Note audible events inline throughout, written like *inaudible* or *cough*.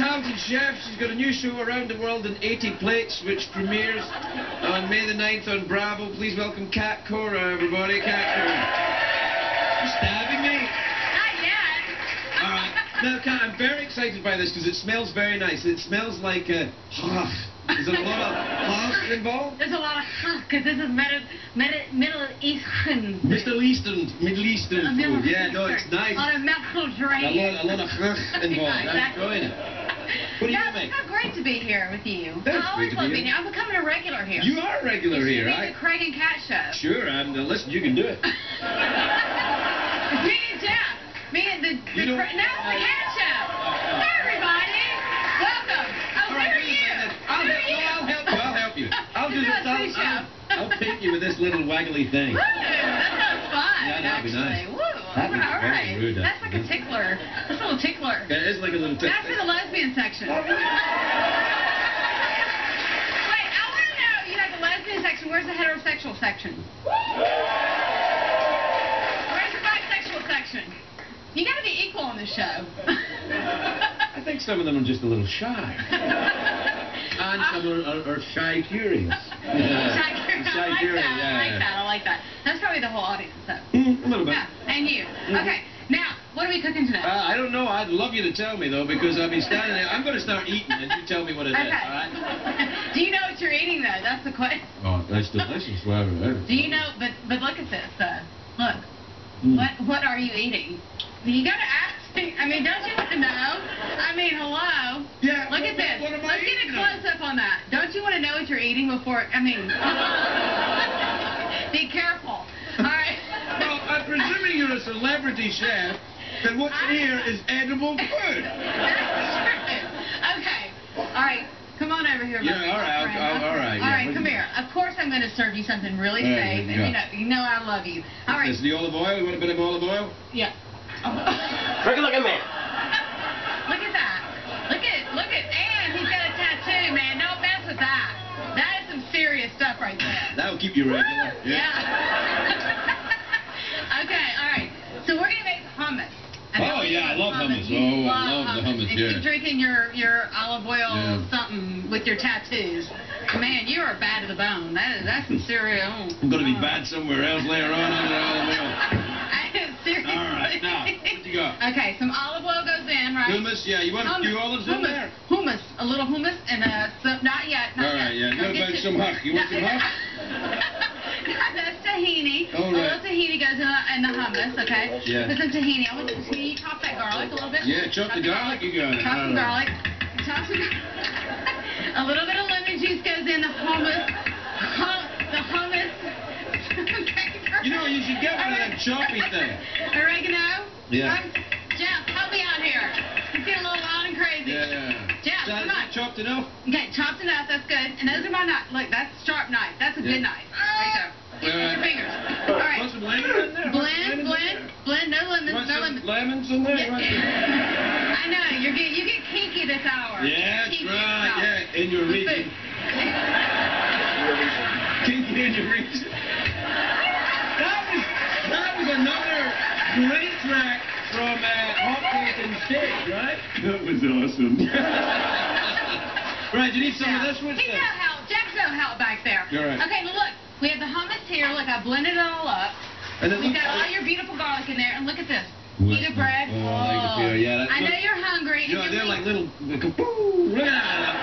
talented chef. She's got a new show around the world in 80 plates, which premieres on May the 9th on Bravo. Please welcome Cat Cora, everybody. Cat Cora. You're stabbing me? Not yet. All right. Now, Cat, I'm very excited by this because it smells very nice. It smells like a... Is there a lot of hach involved? There's a lot of because this is Medi Medi Middle Eastern. Middle Eastern, Middle Eastern Uh, Middle food. Yeah, no, it's nice. A lot of A Mediterranean. lot, a lot of hach *laughs* involved. I'm enjoying it. What do you think? it's so great to be here with you. That's I always love be being here. I'm becoming a regular here. You are a regular You here, right? the Craig and Cat show. Sure, and uh, listen, you can do it. *laughs* me and Jeff. Me and the, the You Cra- now it's the Cat show. oh. Hi, everybody. Welcome. Oh, right, are you? I'll, who are you? no, I'll help you. I'll help you. *laughs* I'll do this. I'll. I'll, I'll paint you with this little waggly thing. Woo, that sounds fun. Yeah, that'd be nice. Woo, That'd be all right. rude, That's like a tickler. That's little tickler. Yeah, it's like a little tip. That's for the lesbian section. *laughs* Wait, I want to know, you have the lesbian section, where's the heterosexual section? Where's the bisexual section? You got to be equal on this show. *laughs* I think some of them are just a little shy. *laughs* And some are, are, are shy curious. Shy curious. I Shy like curious, that. I yeah, like that. I like that. That's probably the whole audience. So. Mm, a little bit. Yeah, and you. Okay, now, what are we cooking today? Uh, I don't know. I'd love you to tell me though, because I'll be standing there. I'm going to start eating, and you tell me what it is. okay. All right? *laughs* Do you know what you're eating, though? That's the question. Oh, that's delicious. Whatever. Do you know? But but look at this. Uh, look. Mm. What what are you eating? You gotta ask me. I mean, don't you want to know? I mean, hello. Yeah. Look what- at this. What am I Let's get a close up on that. Don't you want to know what you're eating before? I mean, *laughs* *laughs* be careful. All right. Well, I'm presuming you're a celebrity chef. Then what's I- here is edible *laughs* food. That's. Okay. All right. Come on over here. Yeah, my all right, friend. I'll- all right, All yeah. right, come here. Of course, I'm going to serve you something really There safe, you and you know, you know I love you. All right. Is the olive oil? You want a bit of olive oil? Yeah. Look, look at me. *laughs* Look at that. Look at look at and he's got a tattoo, man. Don't mess with that. That is some serious stuff right there. That'll keep you regular. Yeah. okay, all right. So we're gonna make hummus. I know Oh, you yeah, I love hummus. You Oh, I love the hummus, And yeah. keep drinking your your olive oil Yeah. something with your tattoos. Man, you are bad to the bone. That is that's some serious. I'm going to be bad somewhere else later on under olive oil. *laughs* Seriously. All right, now, what you got? Okay, some olive oil goes in, right? Hummus, yeah. You want a few olives in hummus, there? Hummus, a little hummus, and uh, some, not yet, not All yet. yeah. Don't What get about some hach? You want some *laughs* hach? Tahini. All A little tahini goes in the, in the hummus, okay? Yeah. Put some tahini. I want to you chop that garlic a little bit. Yeah, chop the garlic, you got it. Chop some garlic. Chop some *laughs* A little bit of lemon juice goes in the hummus. Hum, the hummus. okay, *laughs* You know, you should get one of them choppy *laughs* things. Oregano. Yeah. Um, Jeff, help me out here. It's getting a little loud and crazy. Yeah. Jeff, that come on. chopped enough? Okay, chopped enough. That's good. And those are my knife. Look, that's sharp knife. That's a good knife. Right there. All right. your fingers. All Want right. some lemon in there? Want Blend, some lemons in blend, there? blend. No You lemons, want no some lemons. lemons in there? You want some- I know you get you get kinky this hour. Yeah, that's Kinky right. this. Yeah, in your With region. food. Kinky in your region. That was, that was another great track from uh, Hot Cake and Steak, right? That was awesome. *laughs* right, you need some of this? one? He's this? no help. Jack's no help back there. You're. Okay, well, look. We have the hummus here. Look, I blended it all up. And then We've got all your beautiful garlic in there, and look at this. Pita that? bread. Oh, I can. Yeah, I know you're hungry. You know, they're like little, like, woo, look at that.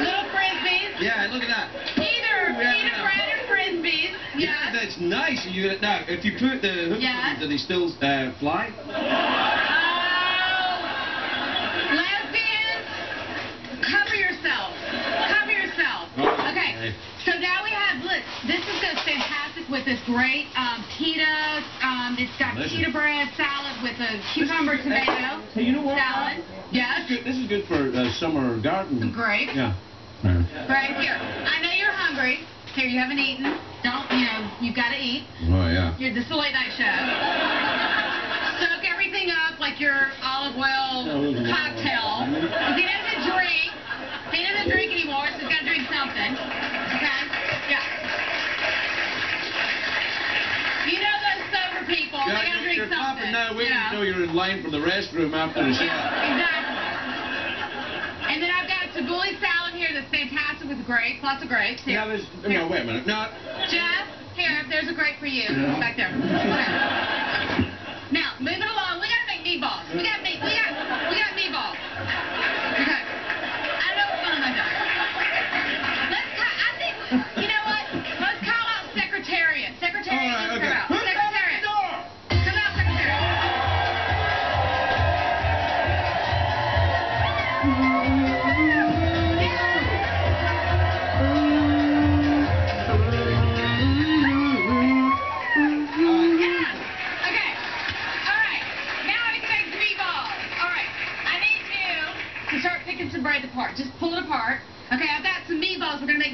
little frisbees. Yeah, look at that. Either Yeah, yeah. bread or frisbees. Yeah, Yes. that's nice. You now, if you put the hooks Yes. in, do they still uh, fly? Oh, lesbians, cover yourself. Cover yourself. Oh, Okay. okay. So now we have look. This is goes fantastic with this great um, pita. Um, it's got Delicious. pita bread salad with a cucumber tomato *laughs* Hey, you know what? salad. Yes. Good. This is good for uh, summer garden. Great. Yeah. Right here. I know you're hungry. Here, you haven't eaten. Don't you know? you've got to eat. Oh yeah. You're, this is a late night show. *laughs* Soak everything up like your olive oil cocktail. He doesn't drink. He doesn't drink anymore, so he's got to drink something. cold. Yeah, I gotta drink you're something. Popping now. Wait you know? until you're in line for the restroom after the show. Yeah, exactly. And then I've got a tabbouleh salad here that's fantastic with grapes, lots of grapes. Here. Now there's, here. no, wait a minute. No. Jeff, here, there's a grape for you. Yeah. Back there. *laughs*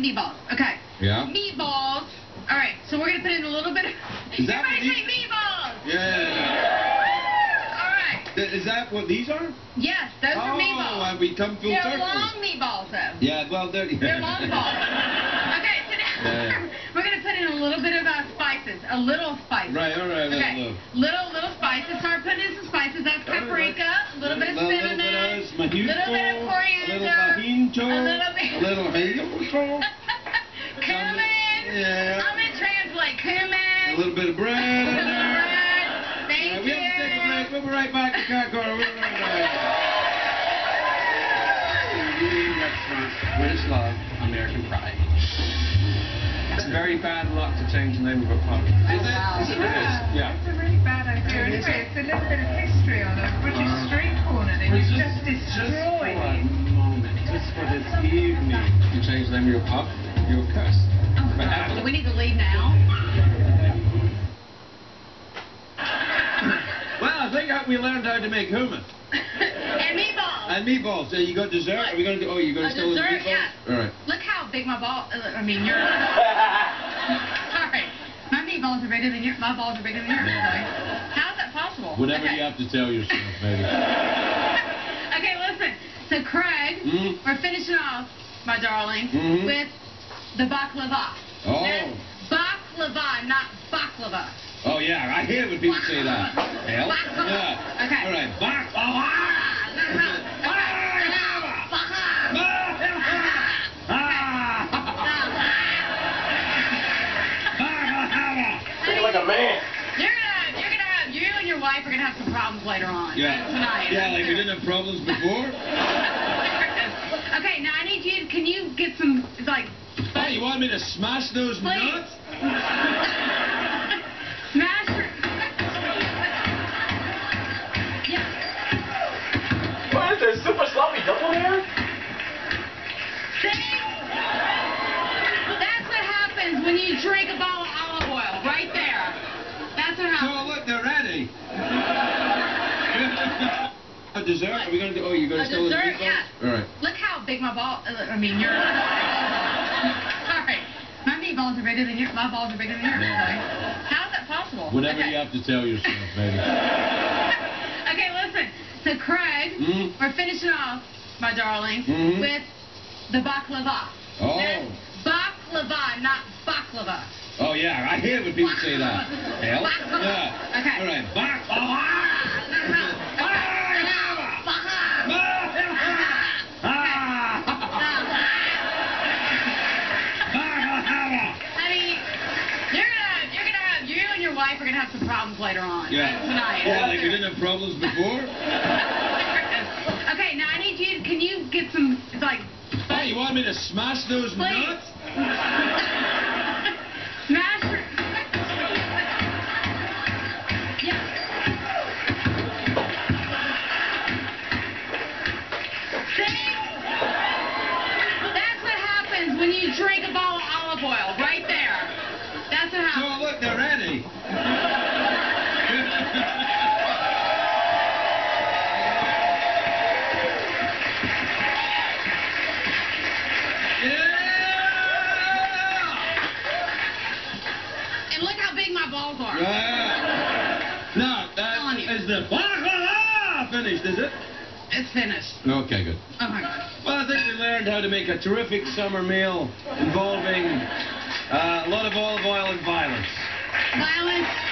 meatballs. We're gonna make meatballs. Okay. Yeah. Meatballs. All right. So we're gonna put in a little bit of. *laughs* Is that what Everybody say meatballs. Yeah. All right. Th- Is that what these are? Yes, those are oh, meatballs. and we come full They're circle. long meatballs though. Yeah, well, they're, They're long balls. *laughs* Okay. So now Yeah. *laughs* we're gonna put in a little bit of uh, spices. A little spices. Right, all right, Okay, little. little little spices. Start putting in some spices. That's paprika, a little bit of cinnamon, little bit of little bit of coriander, a little bajinto, a little bit, a little *laughs* cumin. Yeah. I'm gonna translate cumin. a little bit of bread. a in little there. bread. Thank right, we you. have to take a break. We'll be right back to Cat Cora. We'll be right back. British love, American pride. It's very bad luck to change the name of a pub. Is it? wow. Is it? Yeah. It's a really bad idea. A little bit of history on a British street corner that you've just just for a moment, just for this evening, you change the name of your pub, you're cursed. But Do we need to leave now? Well, I think we learned how to make hummus. and meatballs. And meatballs. So you got dessert? Are we going to do, oh, you're going to still dessert, meatballs? yeah. All right. Look how big my ball. I mean, your. *laughs* Are bigger than your. My balls are bigger than yours. Yeah. So how is that possible? Whatever okay. you have to tell yourself, baby. *laughs* okay, listen. So Craig, Mhm. we're finishing off, my darling, Mhm. with the baklava. Oh. That's baklava, not baklava. Oh, yeah, I hear when people say that. Hell. Baklava. Yeah. Okay. All right. Baklava. Man. You're gonna, you're gonna have, you and your wife are gonna have some problems later on. Yeah. Tonight. Yeah, like we didn't have problems before. *laughs* okay, now I need you. Can you get some like? Oh, you want me to smash those Please. nuts? *laughs* Smash. *laughs* Yeah. What is this, super sloppy double there? See? That's what happens when you drink a bottle of olive oil. Right there. That's what So happens. look, they're ready. A dessert? Are we gonna do? Oh, you're gonna A still do dessert? Yeah. All right. Look how big my ball. uh, I mean, your. *laughs* Sorry, my meatballs are bigger than your. My balls are bigger than yours. Yeah. How is that possible? Whatever okay. you have to tell yourself, baby. *laughs* okay, listen. So Craig, Mhm. we're finishing off, my darling, Mhm. with the baklava. Oh. That's baklava, not baklava. Oh yeah, I hear when people say that. Hell. Baklava. Yeah. Okay. All right. Baklava. Wife are gonna have some problems later on. Yeah. Tonight. Yeah, like we didn't have problems before. *laughs* okay, now I need you. Can you get some like? Hey, you want me to smash those Please. nuts? *laughs* is the baklava finished, is it? It's finished. Okay, good. Oh my god. Well, I think we learned how to make a terrific summer meal involving uh, a lot of olive oil and violence. Violence. Violence.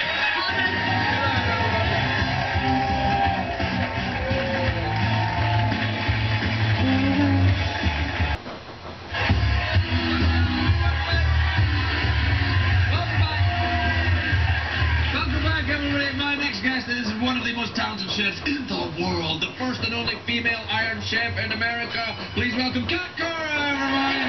Guest is one of the most talented chefs in the world, the first and only female Iron Chef in America. Please welcome Cat Cora, everyone.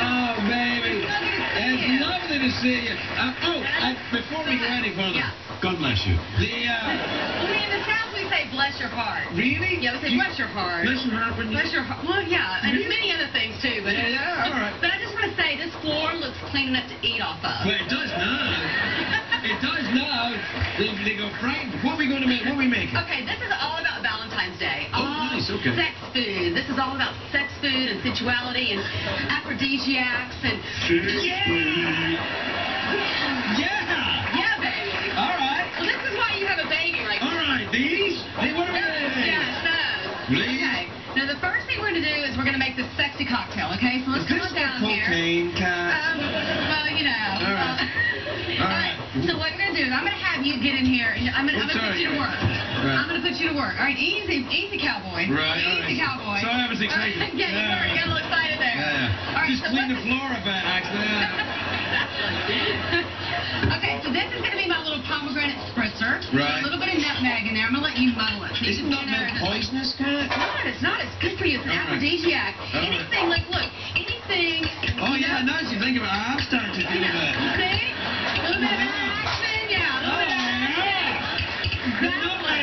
Oh, baby. It's lovely to see you. Uh, oh, uh, before we go any further. God bless you. The, uh, Well, in the South, we say bless your heart. really? Yeah, we say You- bless your heart. Bless your heart when you... Bless your heart. Well, yeah, and there's many other things too, but Yeah, yeah, all right. But I just want to say this floor looks clean enough to eat off of. Well, it does now. *laughs* Does now. They, they go, Frank, what are we going to make? What are we making? Okay, this is all about Valentine's Day. Oh, all nice, okay. Sex food. This is all about sex food and sensuality and aphrodisiacs and Yeah! yeah, Yeah, baby. All right. Well, this is why you have a baby right All right, these? Hey, what are we Those, doing? yes, those. Please? Okay. Now the first thing we're gonna do is we're gonna make this sexy cocktail. Okay, so let's Is come this on down here. cocaine, Cat? Um, well, you know. All right. uh, All right. So what we're gonna do is I'm gonna have you get in here. and I'm Oh, gonna put you to work. Right. I'm gonna put you to work. All right, easy, easy, cowboy. Right, Easy, right. cowboy. Sorry, I was excited. yeah, you Yeah. were. You got a little excited there. Yeah, yeah. All right, Just so clean the floor a bit, actually. Yeah. *laughs* okay, so this is gonna be my little pomegranate spritzer. Right. A little bit of nutmeg in there. I'm gonna let you muddle it. So you Isn't can that get there milk poisonous, Cat? God, it's not. It's good for you. It's an All aphrodisiac. Right. Anything like, look, anything. Oh, yeah, know, now you think about it, I'm starting to Yeah. that.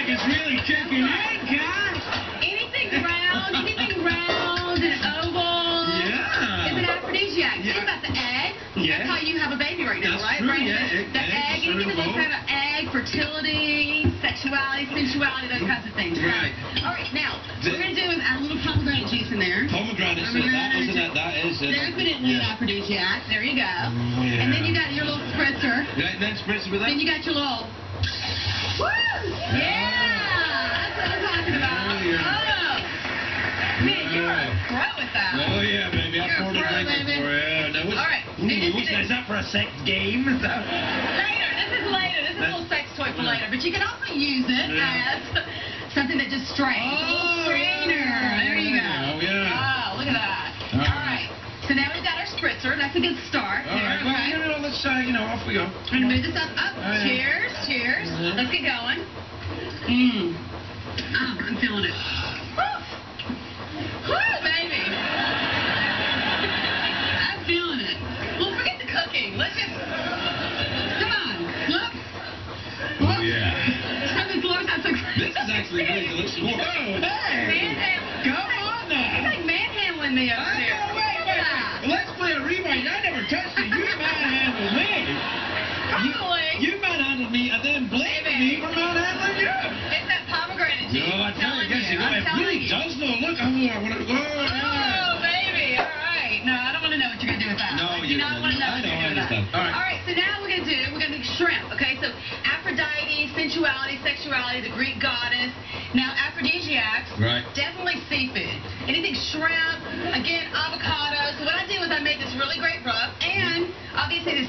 Nutmeg is really kicking in, Cat. Anything round, anything round and oval. Yeah. Is an aphrodisiac. Yeah. Think about the egg. Yeah. That's how you have a baby right now, That's right? true, Brandon? yeah, egg- the egg, egg, anything that looks kind of egg, fertility, sexuality, sensuality, those kinds of things. So, Right. all right, now, what we're going to do is add a little pomegranate juice in there. Pomegranate, so that, isn't it? That is it. Definitely an Yeah. aphrodisiac. There you go. Oh, yeah. And then you got your little spritzer. Yeah, and then spritz it with that. Then you got your little. Woo! Yeah! That's talking about. Oh, yeah. Oh! Man, you're a pro with that. Oh yeah, baby, I poured a drink before. Yeah, All right. Ooh, is- that? is- Is that for a sex game? *laughs* Later. This is later. This is a little sex toy for later. But you can also use it Yeah. as something that just strains. Oh, strainer. yeah. There you go. Oh, yeah. Oh, look at that. All All right. So now we've got our spritzer. That's a good start. All Here, right, well, okay? you know, let's, uh, you know, off we go. We're gonna move this up. Up. Oh. Cheers. Cheers. Mhm. Let's get going. Mmm. I'm feeling it. Woo! Woo, baby. *laughs* I'm feeling it. Well, forget the cooking. Let's just. Come on. Look. Oh, yeah. Scrub the floors out so This is actually really delicious. Whoa, do not want to know I what know, you're going I do with that. understand. All right. All right, so now we're going to do, we're going to do shrimp, okay? So Aphrodite, sensuality, sexuality, the Greek goddess. Now, aphrodisiacs, Right. definitely seafood. Anything shrimp, again, avocado. So what I do is I made this really great rub, and obviously the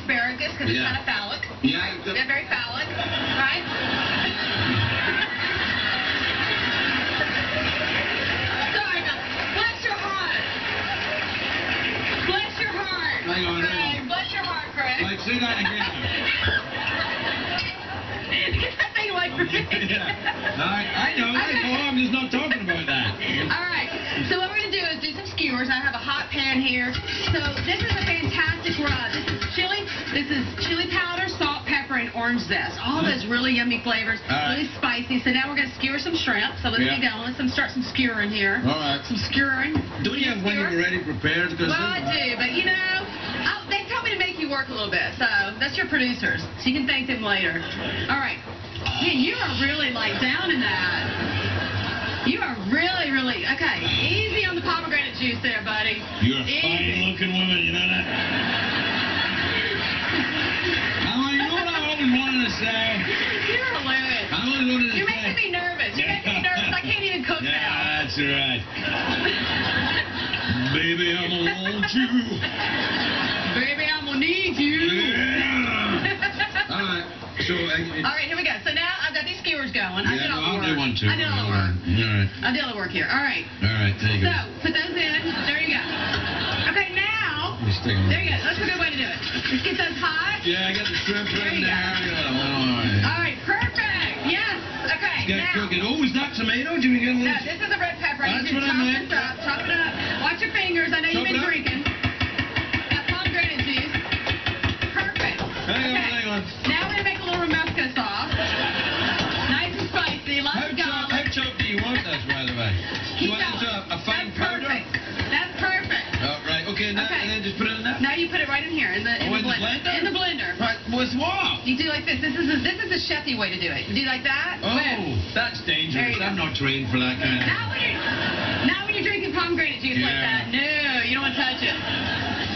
Like, say *laughs* that again. Get that thing away from me. *laughs* yeah. I, I know, I know. I'm just not talking about that. All right. So what we're gonna do is do some skewers. I have a hot pan here. So this is a fantastic rub. This is chili. This is chili powder, salt, pepper, and orange zest. All those really yummy flavors. Right. Really spicy. So now we're gonna skewer some shrimp. So let's Yeah. get going. Let's start some skewering here. All right. Some skewering. Don't you have one already prepared? Well, I do, but you know, you work a little bit, so that's your producers. So you can thank them later. All right. Man, you are really like down in that. You are really, really okay. Easy on the pomegranate juice there, buddy. You're a Easy. fine-looking woman, you know that? *laughs* I you know what I always wanted to say? You're hilarious. I always wanted to You're say. making me nervous. You're making me nervous. I can't even cook *laughs* now. Yeah, that's right. *laughs* Baby, I'm gonna want you need you. Yeah. All right. So, uh, All right, here we go. So now I've got these skewers going. Yeah, I did no, I'll do one too. I did all the work. All right. I did all the work here. All right. All right, there you so, go. So put those in. There you go. Okay, now. There you go. That's a good way to do it. Just get those hot. Yeah, I got the shrimp there in there. All right. All right, perfect. Yes. Okay. Gotta now. cook. Oh, is that tomato? Do we get a little? No, this is a red pepper. That's what I meant. You do like this. This is a, this is the chefy way to do it. You do like that. Oh, that's dangerous. I'm not trained for that kind of... Now when you're now when you're drinking pomegranate juice like that, no, you don't want to touch it.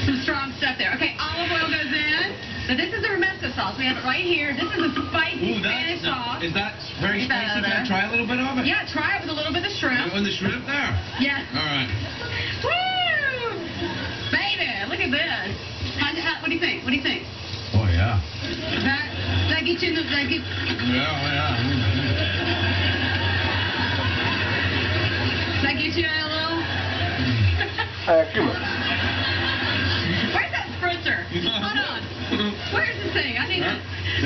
Some strong stuff there. Okay, olive oil goes in. So this is the romesco sauce. We have it right here. This is a spicy Ooh, Spanish that's... sauce. Is that very that spicy? Can I try a little bit of it? Yeah, try it with a little bit of shrimp. Oh, On the shrimp there? Yes. All right. Woo! Baby, look at this. How, how, what do you think? What do you think? Oh. That, that get you in the, that get, Yeah, yeah. that get you a little? Where's that spritzer? Hold on. Where's the thing? I need to,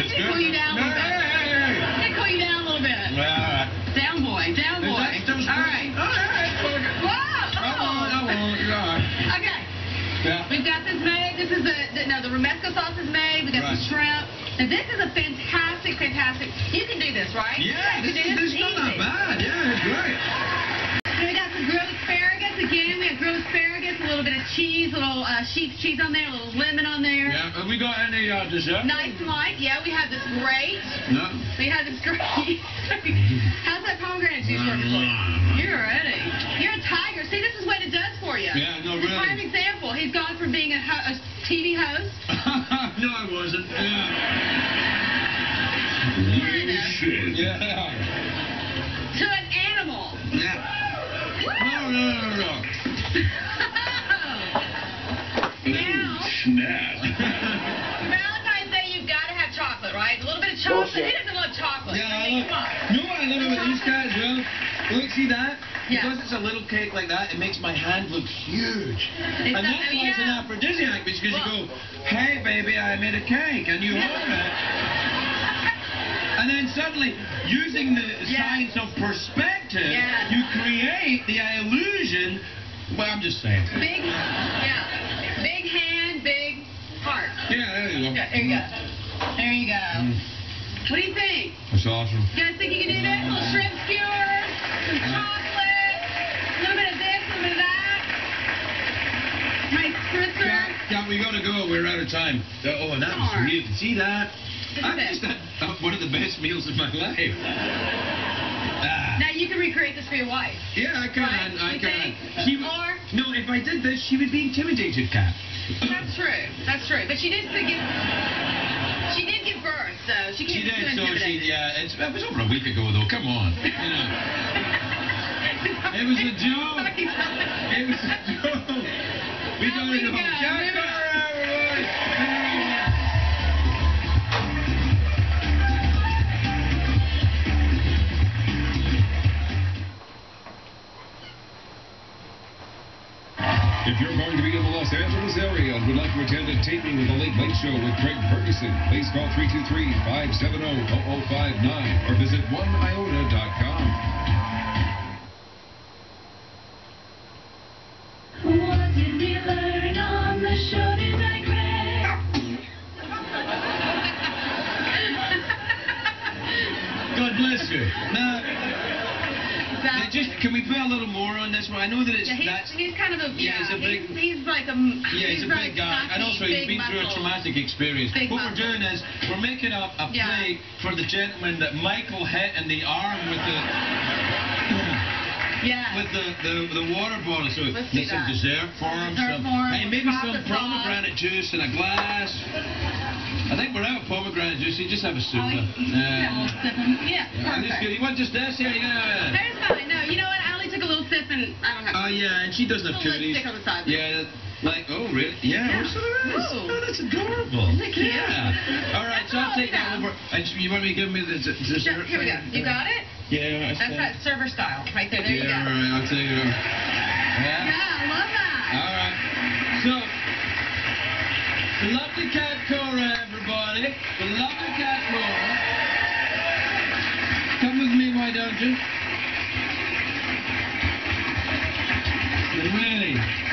to cool you down a little bit. hey, hey, hey. I need to cool you down a little bit. Well, all right. Down boy, down boy. All right. All right. fuck it. Whoa! I won't, I won't. You're all right. Okay. Yeah. We've got this made. This is the, the no, the romesco sauce is made. We got Right. the shrimp. Now this is a fantastic, fantastic. You can do this, right? Yeah, this is, this is not that bad. Yeah, it's great. We got some grilled asparagus. Again, we have grilled asparagus, a little bit of cheese, a little uh, sheep's cheese on there, a little lemon on there. Yeah, have we got any uh, dessert? Nice and light. Yeah, we have this great. No. We have this great. *laughs* How's that pomegranate juice working for you? You're ready. You're a tiger. See, this is what it does for you. Yeah, no, It's a prime example. He's gone from being a, ho- a TV host *laughs* no, I wasn't. Yeah. to Yeah. To an animal. Yeah. No, no, no, no. *laughs* now, Snap. *laughs* Valentine's Day, you've got to have chocolate, right? A little bit of chocolate. Who doesn't love chocolate? Yeah, I I mean, love, come on. no, I love it with these guys, well. Look, see that? Yeah. Because it's a little cake like that, it makes my hand look huge. It's and that's why it's an aphrodisiac, because you go, hey, baby, I made a cake, and you *laughs* open it. And then suddenly, using the Yeah. science of perspective, Yeah. you create the illusion. Well, I'm just saying. Big, yeah. Big hand, big heart. Yeah, there you go. Yeah, there you go. There you go. Mm. What do you think? That's awesome. You guys think you can do this? Yeah, yeah, we gotta go. We're out of time. Oh, that was real. See that? At just had one of the best meals of my life. Ah. Now you can recreate this for your wife. Yeah, I can. Right, I can. She Or- no, if I did this, she would be intimidated, Cat. That's true. That's true. But she did give. She did give birth, so she She did, so she, yeah, it's, it was over a week ago, though. Come on. You know. *laughs* It was a joke. It was a joke. Area and to attend a taping of The Late Late Show with Craig Ferguson, please call 323-570-0059 or visit oneiota.com. What did we learn on the show tonight, Craig? God bless you. Now, Now just can we put a little more on this one? I know that it's Yeah, he's, that's he's kind of a Yeah, he's a big- he's, like a Yeah, he's a really big guy, and also he's been through a traumatic experience. Big what we're doing is we're making up a Yeah. play for the gentleman that Michael hit in the arm with the Yeah. with the, the, the water bottle. So Let's there's some dessert for him, Dessert some for him, hey, maybe some pomegranate juice in a glass. I think we're out of pomegranate juice. You just have a soup. Oh, uh, yeah, a little sip and- yeah, yeah, I'm just perfect. kidding. You want just this? Here, you. Fine. No, you know what? I only took a little sip and I don't have. Oh yeah, and she doesn't have cooties. lipstick on the side. Yeah, like oh really? Yeah, Yeah. oh, is. Oh, that's adorable. Isn't it cute? Yeah. All right, That's so I'll take you that. And you want me to give me the Yeah, dessert? here we go. You got it? Yeah, I That's that server style right there. There you go. all right, I'll take it. Yeah, Yeah. I love that. All right. So, the lovely Cat Cora, everybody. The lovely Cat Cora. Come with me, why don't you? Ready?